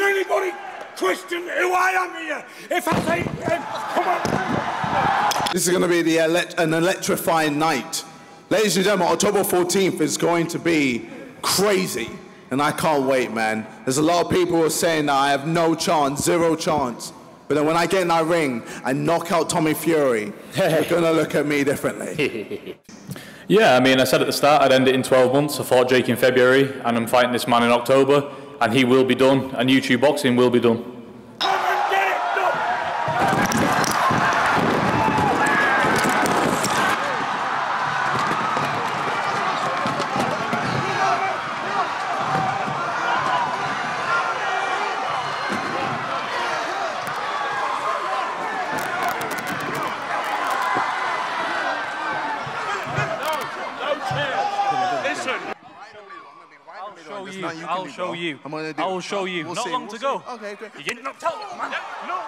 Can anybody question who I am here? If I say, um, come on. This is going to be the elect- an electrifying night. Ladies and gentlemen, October 14th is going to be crazy. And I can't wait, man. There's a lot of people who are saying that I have no chance, zero chance. But then when I get in that ring and knock out Tommy Fury, they're going to look at me differently. Yeah, I mean, I said at the start I'd end it in 12 months. I fought Jake in February, and I'm fighting this man in October, and he will be done, and YouTube boxing will be done. Come and get it done. Listen. I'll show you. nothing you can I'll show you. I'm gonna do. I'll show you. We'll Not see, long to go. Okay, great. You didn't tell me, man. No.